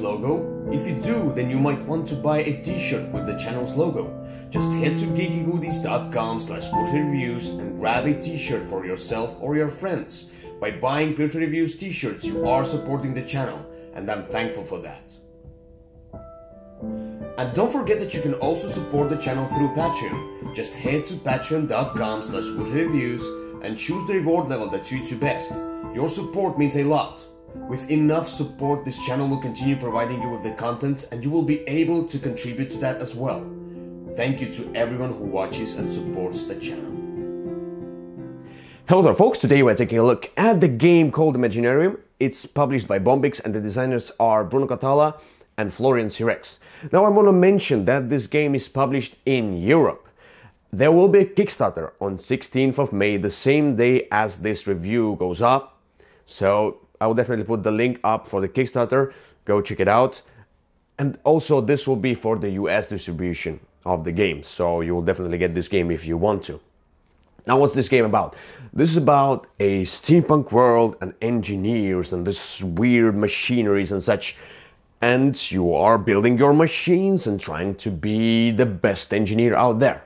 logo? If you do, then you might want to buy a t-shirt with the channel's logo. Just head to geekygoodies.com slash reviews and grab a t-shirt for yourself or your friends. By buying Würfel Reviews t-shirts, you are supporting the channel, and I'm thankful for that. And don't forget that you can also support the channel through Patreon. Just head to patreon.com slash reviews and choose the reward level that suits you best. Your support means a lot. With enough support, this channel will continue providing you with the content and you will be able to contribute to that as well. Thank you to everyone who watches and supports the channel. Hello there folks, today we're taking a look at the game called Imaginarium. It's published by Bombyx and the designers are Bruno Cathala and Florian Sirieix. Now I want to mention that this game is published in Europe. There will be a Kickstarter on 16th of May, the same day as this review goes up. So I will definitely put the link up for the Kickstarter. Go check it out. And also this will be for the US distribution of the game. So you will definitely get this game if you want to. Now what's this game about? This is about a steampunk world and engineers and this weird machineries and such. And you are building your machines and trying to be the best engineer out there.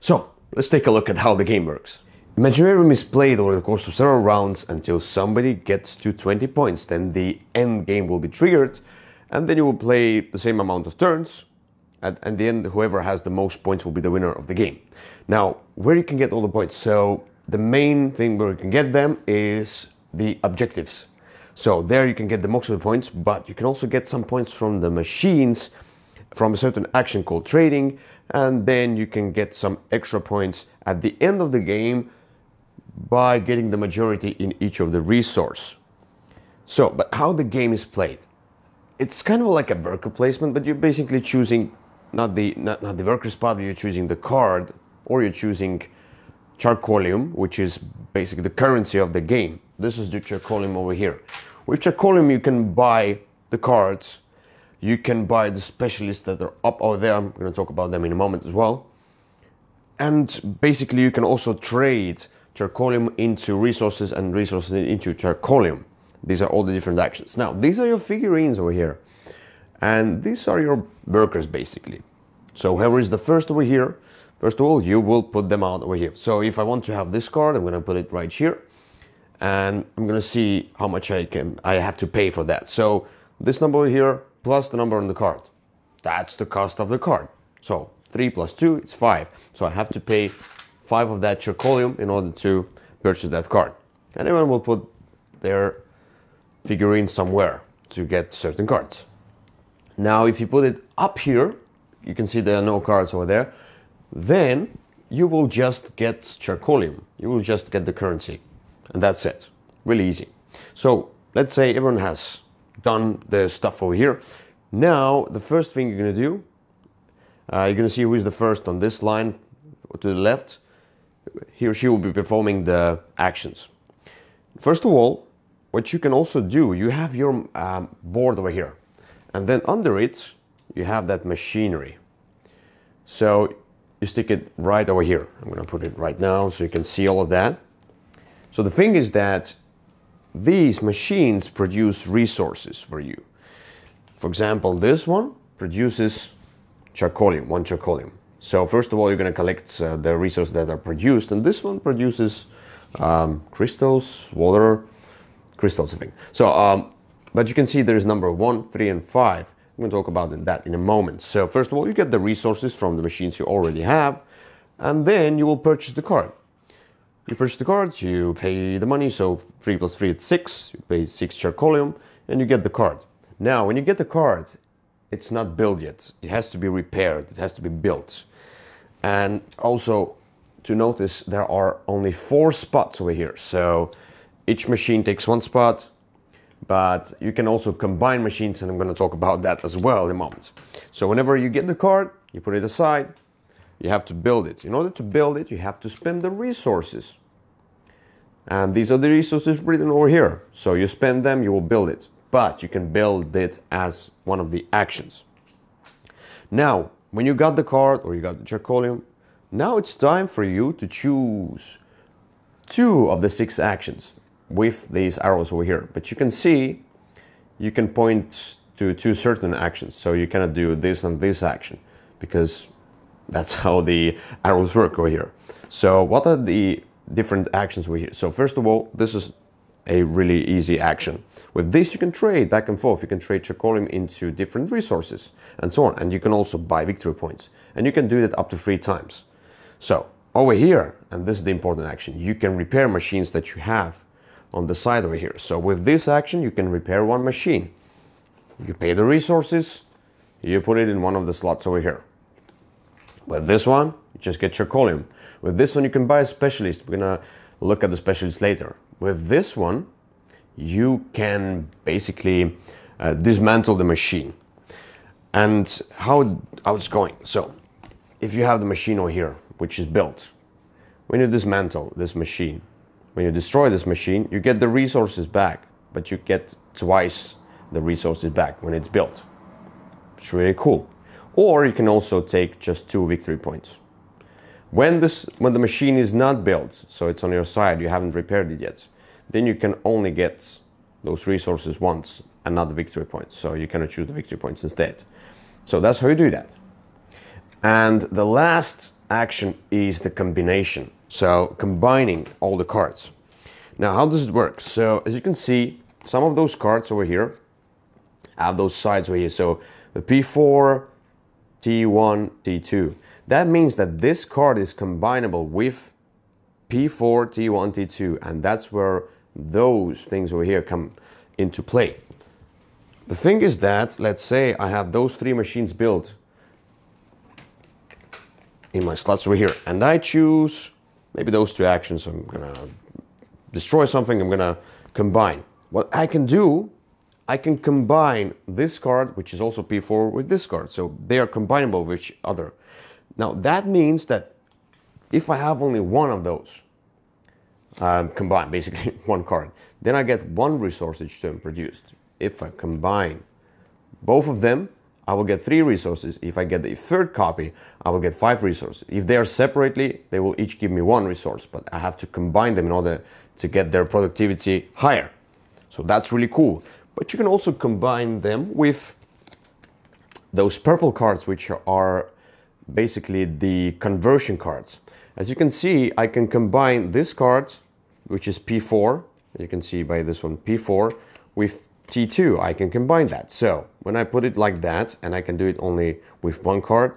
So let's take a look at how the game works. Imaginarium is played over the course of several rounds until somebody gets to 20 points, then the end game will be triggered, and then you will play the same amount of turns. At, at the end, whoever has the most points will be the winner of the game. Now, where you can get all the points? So, the main thing where you can get them is the objectives. So, there you can get the most of the points, but you can also get some points from the machines from a certain action called trading, and then you can get some extra points at the end of the game by getting the majority in each of the resource. So, but how the game is played? It's kind of like a worker placement, but you're basically choosing not the not, not the worker spot, but you're choosing the card, or you're choosing charcoalium, which is basically the currency of the game. This is the charcoalium over here. With charcoalium, you can buy the cards, you can buy the specialists that are up over there. I'm going to talk about them in a moment as well. And basically, you can also trade charcoalium into resources and resources into charcoalium. These are all the different actions. Now, these are your figurines over here. And these are your workers basically. So whoever is the first over here, first of all, you will put them out over here. So if I want to have this card, I'm going to put it right here. And I'm going to see how much I can I have to pay for that. So this number over here plus the number on the card. That's the cost of the card. So 3 plus 2, it's 5. So I have to pay five of that charcoalium in order to purchase that card. And everyone will put their figurine somewhere to get certain cards. Now, if you put it up here, you can see there are no cards over there, then you will just get charcoalium. You will just get the currency. And that's it. Really easy. So let's say everyone has done the stuff over here. Now, the first thing you're going to do, uh, you're going to see who is the first on this line to the left he or she will be performing the actions. First of all, what you can also do, you have your um, board over here, and then under it, you have that machinery. So you stick it right over here. I'm going to put it right now so you can see all of that. So the thing is that these machines produce resources for you. For example, this one produces charcoalium, one charcoalium. So first of all, you're going to collect uh, the resources that are produced, and this one produces um, crystals, water, crystals, I think. So, um, but you can see there's number one, three, and five. I'm going to talk about that in a moment. So first of all, you get the resources from the machines you already have, and then you will purchase the card. You purchase the card, you pay the money, so 3 plus 3 is 6, you pay 6 charcoalium, and you get the card. Now, when you get the card, it's not built yet. It has to be repaired, it has to be built. And also to notice there are only four spots over here. So each machine takes one spot, but you can also combine machines and I'm going to talk about that as well in a moment. So whenever you get the card, you put it aside, you have to build it. In order to build it, you have to spend the resources. And these are the resources written over here. So you spend them, you will build it. But you can build it as one of the actions. Now, when you got the card or you got the charcoalium, now it's time for you to choose two of the six actions with these arrows over here. But you can see you can point to two certain actions. So you cannot do this and this action because that's how the arrows work over here. So what are the different actions we here? So first of all, this is a really easy action. With this, you can trade back and forth. You can trade charcoalium into different resources and so on. And you can also buy victory points. And you can do that up to three times. So over here, and this is the important action, you can repair machines that you have on the side over here. So with this action, you can repair one machine. You pay the resources, you put it in one of the slots over here. With this one, you just get charcoalium. With this one, you can buy a specialist. We're gonna look at the specialist later. With this one, you can basically uh, dismantle the machine. And how, how it's going. So, if you have the machine over here, which is built, when you dismantle this machine, when you destroy this machine, you get the resources back, but you get twice the resources back when it's built. It's really cool. Or you can also take just two victory points. When, this, when the machine is not built, so it's on your side, you haven't repaired it yet, then you can only get those resources once and not the victory points. So you cannot choose the victory points instead. So that's how you do that. And the last action is the combination. So combining all the cards. Now, how does it work? So as you can see, some of those cards over here have those sides over here. So the P4, T1, T2. That means that this card is combinable with P4, T1, T2, and that's where those things over here come into play. The thing is that, let's say I have those three machines built in my slots over here, and I choose maybe those two actions. I'm gonna destroy something, I'm gonna combine. What I can do, I can combine this card, which is also P4, with this card. So they are combinable with each other. Now that means that if I have only one of those um, basically one card, then I get one resource each turn produced. If I combine both of them, I will get three resources. If I get the third copy, I will get five resources. If they are separately, they will each give me one resource, but I have to combine them in order to get their productivity higher. So that's really cool. But you can also combine them with those purple cards, which are basically the conversion cards. As you can see, I can combine this card, which is P4, you can see by this one, P4, with T2. I can combine that. So when I put it like that, and I can do it only with one card,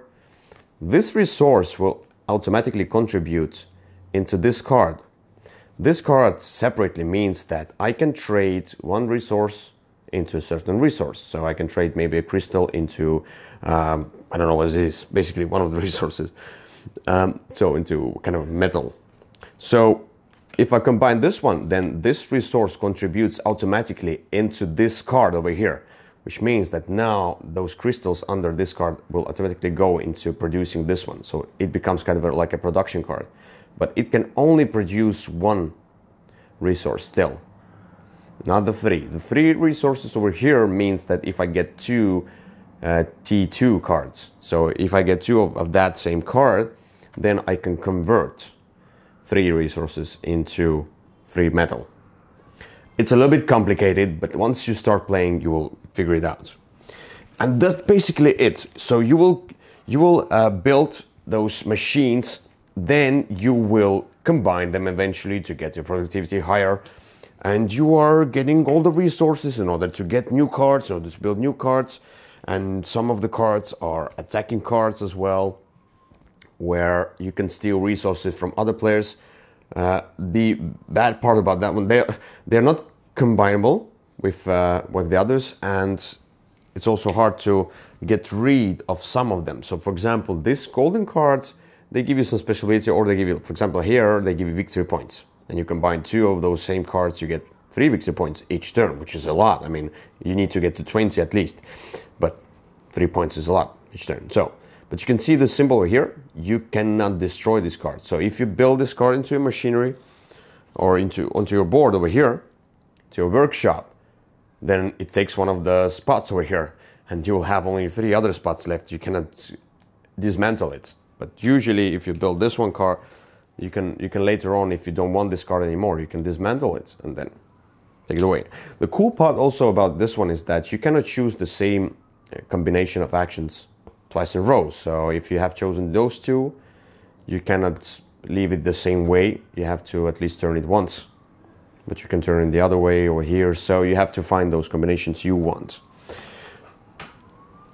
this resource will automatically contribute into this card. This card separately means that I can trade one resource into a certain resource. So I can trade maybe a crystal into um, I don't know what it is, basically one of the resources. Um, so into kind of metal. So if I combine this one, then this resource contributes automatically into this card over here, which means that now those crystals under this card will automatically go into producing this one. So it becomes kind of a, like a production card, but it can only produce one resource still, not the three. The three resources over here means that if I get two uh, T2 cards. So if I get two of, of that same card, then I can convert three resources into free metal. It's a little bit complicated, but once you start playing, you will figure it out. And that's basically it. So you will you will uh, build those machines, then you will combine them eventually to get your productivity higher. And you are getting all the resources in order to get new cards, in order to build new cards and some of the cards are attacking cards as well, where you can steal resources from other players. Uh, the bad part about that one, they're, they're not combinable with, uh, with the others, and it's also hard to get rid of some of them. So, for example, these golden cards, they give you some special ability, or they give you, for example, here, they give you victory points. And you combine two of those same cards, you get three victory points each turn, which is a lot. I mean, you need to get to 20 at least, but three points is a lot each turn. So, but you can see the symbol over here. You cannot destroy this card. So if you build this card into your machinery or into onto your board over here, to your workshop, then it takes one of the spots over here, and you will have only three other spots left. You cannot dismantle it. But usually, if you build this one card, you can you can later on, if you don't want this card anymore, you can dismantle it and then take it away. The cool part also about this one is that you cannot choose the same uh, combination of actions twice in a row. So if you have chosen those two, you cannot leave it the same way. You have to at least turn it once. But you can turn it the other way or here. So you have to find those combinations you want.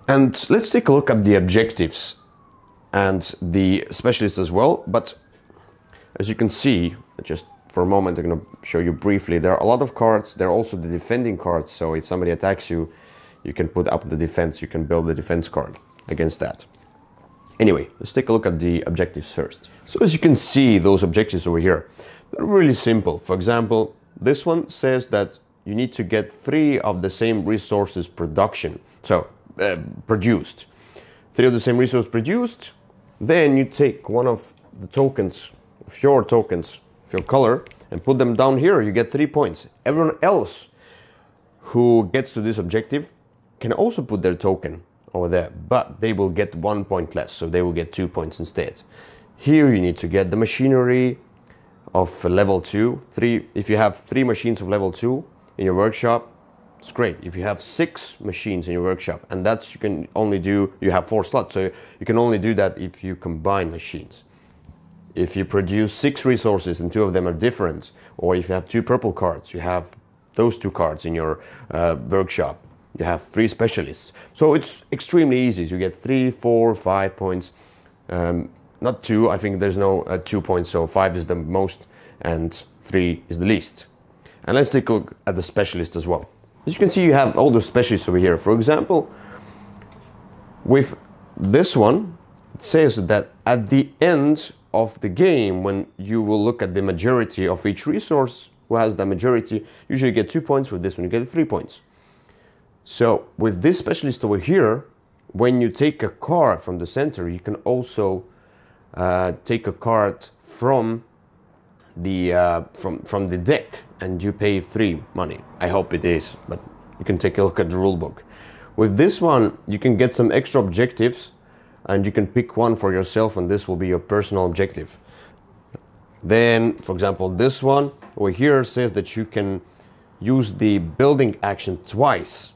And let's take a look at the objectives and the specialists as well. But as you can see, just for a moment, I'm going to show you briefly. There are a lot of cards. There are also the defending cards. So if somebody attacks you, you can put up the defense. You can build the defense card against that. Anyway, let's take a look at the objectives first. So as you can see, those objectives over here, they're really simple. For example, this one says that you need to get three of the same resources production. So, uh, produced. Three of the same resource produced. Then you take one of the tokens, of your tokens, of your color and put them down here, you get three points. Everyone else who gets to this objective can also put their token over there, but they will get one point less, so they will get two points instead. Here you need to get the machinery of level two, three. If you have three machines of level two in your workshop, it's great. If you have six machines in your workshop, and that's you can only do, you have four slots, so you can only do that if you combine machines if you produce six resources and two of them are different, or if you have two purple cards, you have those two cards in your uh, workshop. You have three specialists. So it's extremely easy. You get three, four, five points. Um, not two, I think there's no uh, two points, so five is the most and three is the least. And let's take a look at the specialist as well. As you can see, you have all the specialists over here. For example, with this one, it says that at the end of the game, when you will look at the majority of each resource, who has the majority, usually get two points. With this one, you get three points. So with this specialist over here, when you take a card from the center, you can also uh, take a card from the uh, from from the deck, and you pay three money. I hope it is, but you can take a look at the rulebook. With this one, you can get some extra objectives and you can pick one for yourself and this will be your personal objective. Then, for example, this one over here says that you can use the building action twice.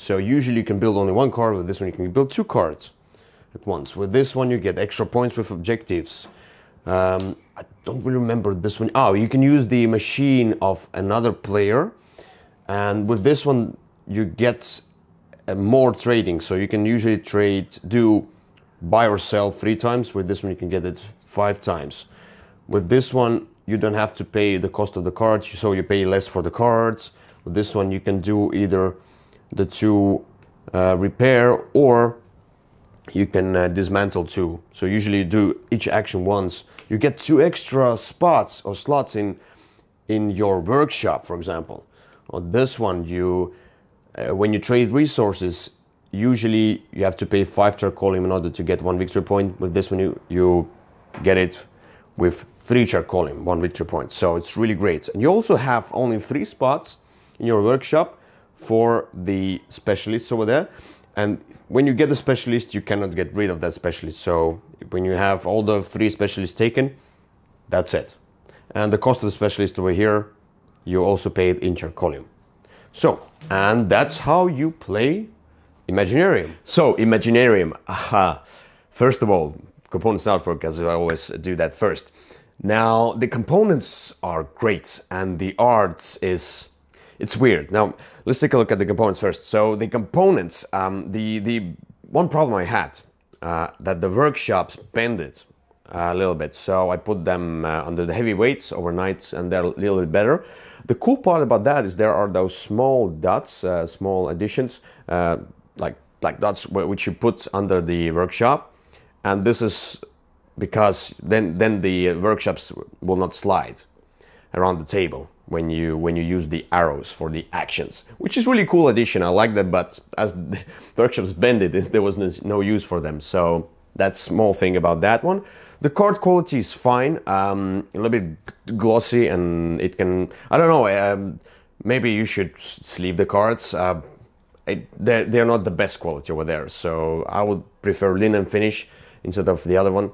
So usually you can build only one card, with this one you can build two cards at once. With this one you get extra points with objectives. Um, I don't really remember this one. Oh, you can use the machine of another player. And with this one you get uh, more trading. So you can usually trade, do buy or sell three times. With this one, you can get it five times. With this one, you don't have to pay the cost of the cards, so you pay less for the cards. With this one, you can do either the two uh, repair or you can uh, dismantle two. So usually you do each action once. You get two extra spots or slots in in your workshop, for example. On this one, you uh, when you trade resources, usually you have to pay five charcoalium in order to get one victory point. With this one, you, you get it with three charcoalium, one victory point. So it's really great. And you also have only three spots in your workshop for the specialists over there. And when you get the specialist, you cannot get rid of that specialist. So when you have all the three specialists taken, that's it. And the cost of the specialist over here, you also pay it in charcoalium. So, and that's how you play Imaginarium. So, Imaginarium. Aha. First of all, components artwork, as I always do that first. Now, the components are great, and the art is it's weird. Now, let's take a look at the components first. So, the components, um, the the one problem I had uh, that the workshops bended a little bit, so I put them uh, under the heavy weights overnight, and they're a little bit better. The cool part about that is there are those small dots, uh, small additions uh, like like that's which you put under the workshop, and this is because then then the workshops will not slide around the table when you when you use the arrows for the actions, which is really cool addition. I like that, but as the workshops bended, there was no use for them. So that's small thing about that one. The card quality is fine, um, a little bit glossy, and it can I don't know. Um, maybe you should sleeve the cards. Uh, it, they're, they're not the best quality over there. So I would prefer linen finish instead of the other one.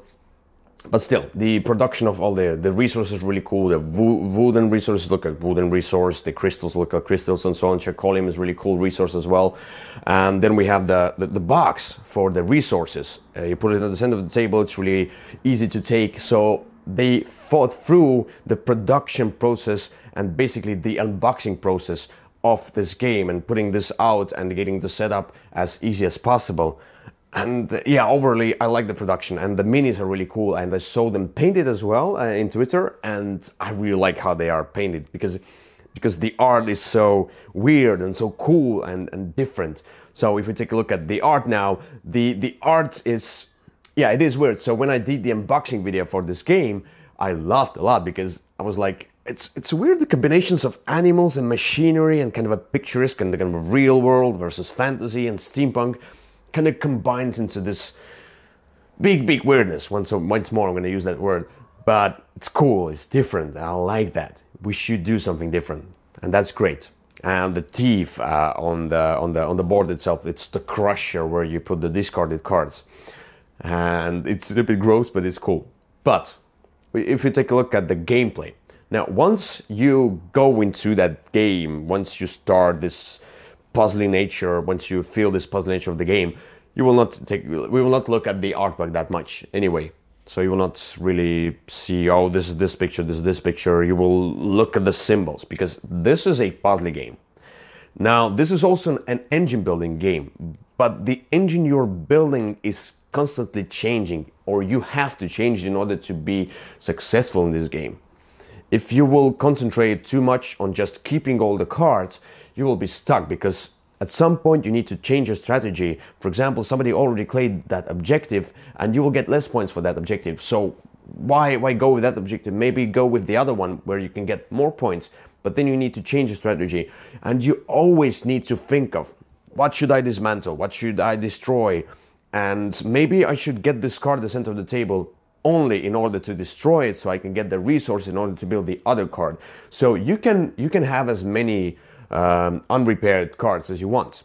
But still, the production of all the, the resources really cool. The wo- wooden resources look like wooden resource. The crystals look like crystals and so on. Zirconium is really cool resource as well. And then we have the, the, the box for the resources. Uh, you put it at the center of the table. It's really easy to take. So they thought through the production process and basically the unboxing process of this game and putting this out and getting the setup as easy as possible. And uh, yeah, overly, I like the production and the minis are really cool. And I saw them painted as well uh, in Twitter, and I really like how they are painted because because the art is so weird and so cool and, and different. So if we take a look at the art now, the the art is yeah, it is weird. So when I did the unboxing video for this game, I laughed a lot because I was like, it's it's weird the combinations of animals and machinery and kind of a picturesque and the kind of real world versus fantasy and steampunk kind of combines into this big big weirdness. Once once more, I'm going to use that word, but it's cool. It's different. I like that. We should do something different, and that's great. And the teeth uh, on the on the on the board itself, it's the crusher where you put the discarded cards, and it's a little bit gross, but it's cool. But if you take a look at the gameplay, now once you go into that game, once you start this puzzling nature, once you feel this puzzle nature of the game, you will not take we will not look at the artwork that much anyway. So you will not really see oh this is this picture, this is this picture. You will look at the symbols because this is a puzzle game. Now this is also an engine building game, but the engine you're building is constantly changing or you have to change in order to be successful in this game. If you will concentrate too much on just keeping all the cards, you will be stuck because at some point you need to change your strategy. For example, somebody already played that objective and you will get less points for that objective. So why why go with that objective? Maybe go with the other one where you can get more points, but then you need to change your strategy and you always need to think of what should I dismantle? What should I destroy? And maybe I should get this card at the center of the table only in order to destroy it so I can get the resource in order to build the other card. So you can you can have as many um, unrepaired cards as you want.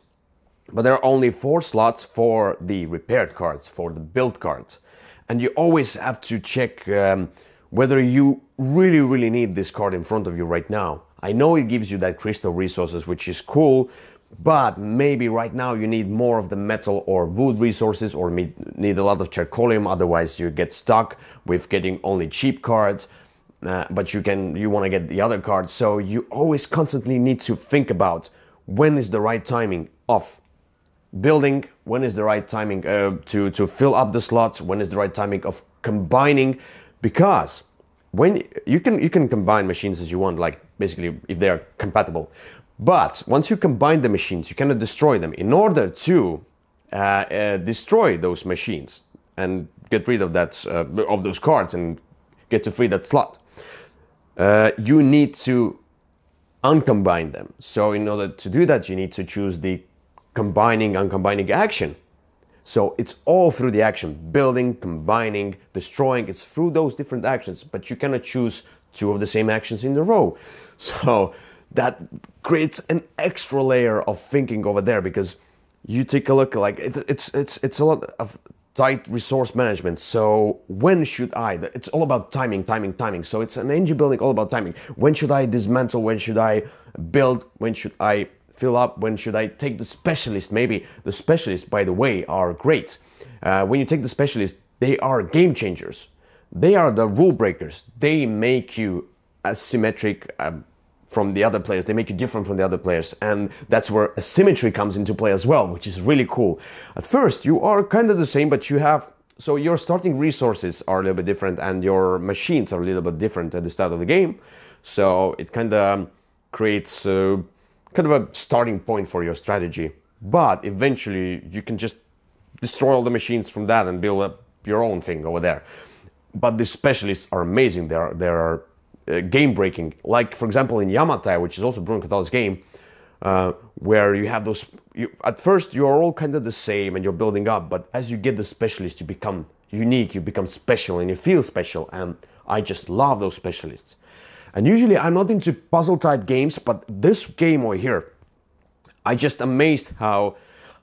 But there are only four slots for the repaired cards, for the build cards. And you always have to check um, whether you really, really need this card in front of you right now. I know it gives you that crystal resources, which is cool, but maybe right now you need more of the metal or wood resources or need a lot of zirconium, otherwise you get stuck with getting only cheap cards uh, but you can you want to get the other card so you always constantly need to think about when is the right timing of building when is the right timing uh, to to fill up the slots when is the right timing of combining because when you can you can combine machines as you want like basically if they are compatible. But once you combine the machines you cannot destroy them. In order to uh, uh destroy those machines and get rid of that uh, of those cards and get to free that slot uh, you need to uncombine them. So in order to do that, you need to choose the combining, uncombining action. So it's all through the action, building, combining, destroying, it's through those different actions, but you cannot choose two of the same actions in a row. So that creates an extra layer of thinking over there because you take a look like it, it's it's it's a lot of tight resource management. So when should I? It's all about timing, timing, timing. So it's an engine building all about timing. When should I dismantle? When should I build? When should I fill up? When should I take the specialist? Maybe the specialists, by the way, are great. Uh, when you take the specialist, they are game changers. They are the rule breakers. They make you asymmetric, uh, from the other players. They make you different from the other players. And that's where asymmetry comes into play as well, which is really cool. At first, you are kind of the same, but you have so your starting resources are a little bit different and your machines are a little bit different at the start of the game. So it kind of creates a, kind of a starting point for your strategy. But eventually you can just destroy all the machines from that and build up your own thing over there. But the specialists are amazing. They are, they are uh, game breaking. Like, for example, in Yamatai, which is also Bruno Cathala's game, uh, where you have those. You, at first, you are all kind of the same and you're building up, but as you get the specialist, you become unique, you become special, and you feel special. And I just love those specialists. And usually, I'm not into puzzle type games, but this game over here, I just amazed how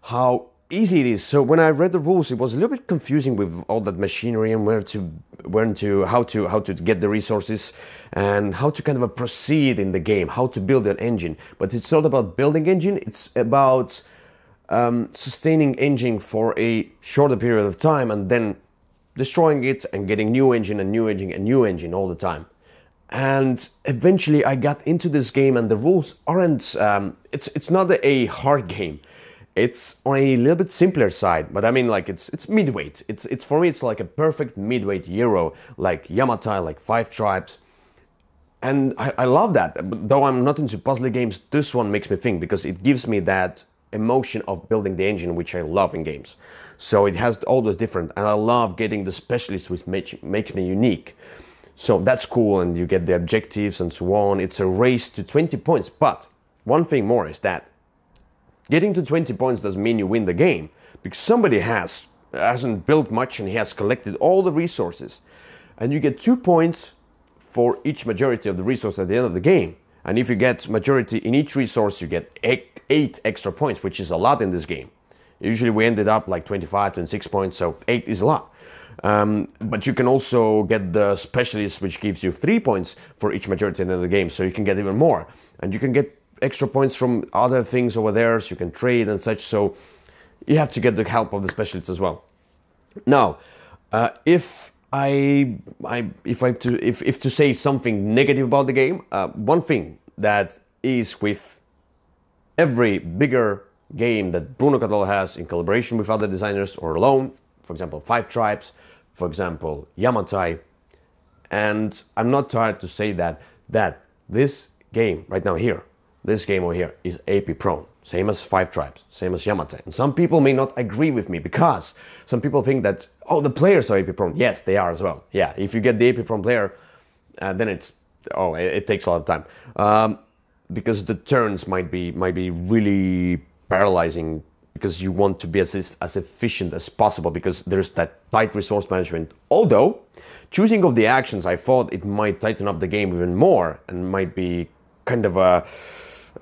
how easy it is. So when I read the rules, it was a little bit confusing with all that machinery and where to, where to, how to, how to get the resources, and how to kind of a proceed in the game, how to build an engine. But it's not about building engine; it's about um, sustaining engine for a shorter period of time and then destroying it and getting new engine and new engine and new engine all the time. And eventually, I got into this game, and the rules aren't. Um, it's it's not a hard game it's on a little bit simpler side, but I mean like it's it's midweight. It's it's for me it's like a perfect midweight Euro, like Yamatai, like Five Tribes. And I, I love that. Though I'm not into puzzle games, this one makes me think because it gives me that emotion of building the engine which I love in games. So it has all those different and I love getting the specialists which make, makes me unique. So that's cool and you get the objectives and so on. It's a race to 20 points. But one thing more is that Getting to 20 points doesn't mean you win the game, because somebody has hasn't built much and he has collected all the resources. And you get two points for each majority of the resource at the end of the game. And if you get majority in each resource, you get eight, extra points, which is a lot in this game. Usually we ended up like 25, 26 points, so eight is a lot. Um, but you can also get the specialist, which gives you three points for each majority in the game, so you can get even more. And you can get extra points from other things over there, so you can trade and such. So you have to get the help of the specialists as well. Now, uh, if I, I, if I to, if, if to say something negative about the game, uh, one thing that is with every bigger game that Bruno Cathala has in collaboration with other designers or alone, for example, Five Tribes, for example, Yamatai, and I'm not tired to say that that this game right now here this game over here is AP prone, same as Five Tribes, same as Yamatai. And some people may not agree with me because some people think that, oh, the players are AP prone. Yes, they are as well. Yeah, if you get the AP prone player, uh, then it's, oh, it, it, takes a lot of time. Um, because the turns might be, might be really paralyzing because you want to be as, as efficient as possible because there's that tight resource management. Although, choosing of the actions, I thought it might tighten up the game even more and might be kind of a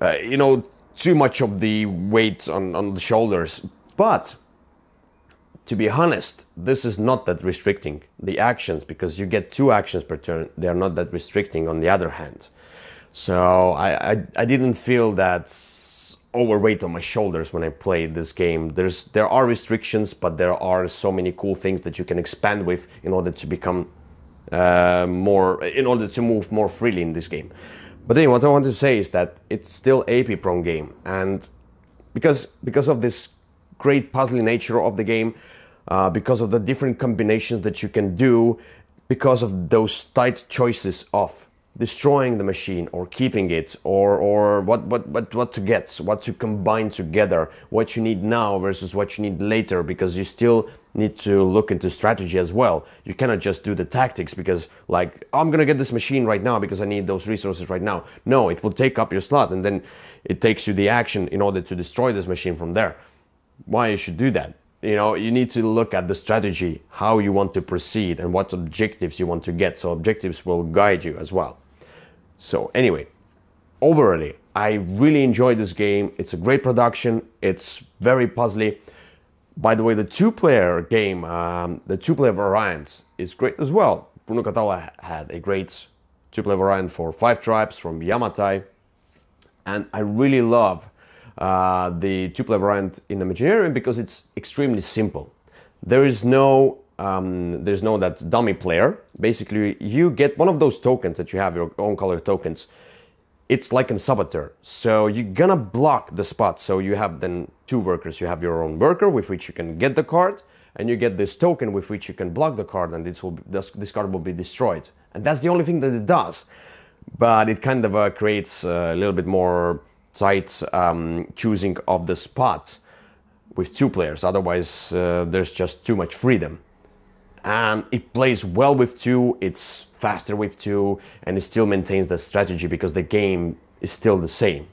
uh, you know, too much of the weight on, on the shoulders. But to be honest, this is not that restricting the actions because you get two actions per turn. They are not that restricting on the other hand. So I, I, I didn't feel that overweight on my shoulders when I played this game. There's there are restrictions, but there are so many cool things that you can expand with in order to become uh, more in order to move more freely in this game. But then what I want to say is that it's still AP prone game, and because because of this great puzzling nature of the game, uh, because of the different combinations that you can do, because of those tight choices of destroying the machine or keeping it or or what what what what to get what to combine together what you need now versus what you need later because you still need to look into strategy as well. You cannot just do the tactics because, like, I'm gonna get this machine right now because I need those resources right now. No, it will take up your slot and then it takes you the action in order to destroy this machine from there. Why you should do that? You know, you need to look at the strategy, how you want to proceed, and what objectives you want to get. So, objectives will guide you as well. So, anyway, overall, I really enjoyed this game. It's a great production, it's very puzzly by the way, the two-player game, um, the two-player variant is great as well. Bruno Cathala had a great two-player variant for Five Tribes from Yamatai, and I really love uh, the two-player variant in Imaginarium because it's extremely simple. There is no um, there's no that dummy player. Basically, you get one of those tokens that you have your own color tokens it's like a saboteur. So you're gonna block the spot. So you have then two workers. You have your own worker with which you can get the card, and you get this token with which you can block the card, and this will be, this, this card will be destroyed. And that's the only thing that it does. But it kind of uh, creates a little bit more tight um, choosing of the spot with two players. Otherwise, uh, there's just too much freedom. And it plays well with two. It's faster with two, and it still maintains the strategy because the game is still the same.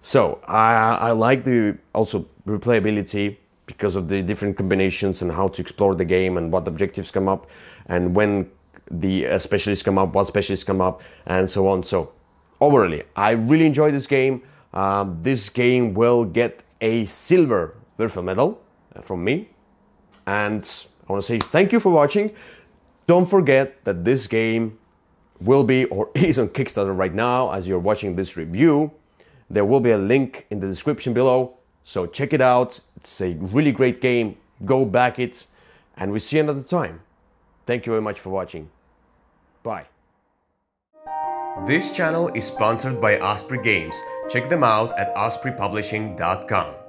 So I, I like the also replayability because of the different combinations and how to explore the game and what objectives come up and when the uh, specialists come up, what specialists come up, and so on. So overall, I really enjoy this game. Um, this game will get a silver Würfel medal. from me. And I want to say thank you for watching. Don't forget that this game will be or is on Kickstarter right now as you're watching this review. There will be a link in the description below, so check it out. It's a really great game. Go back it, and we see you another time. Thank you very much for watching. Bye. This channel is sponsored by Osprey Games. Check them out at ospreypublishing.com.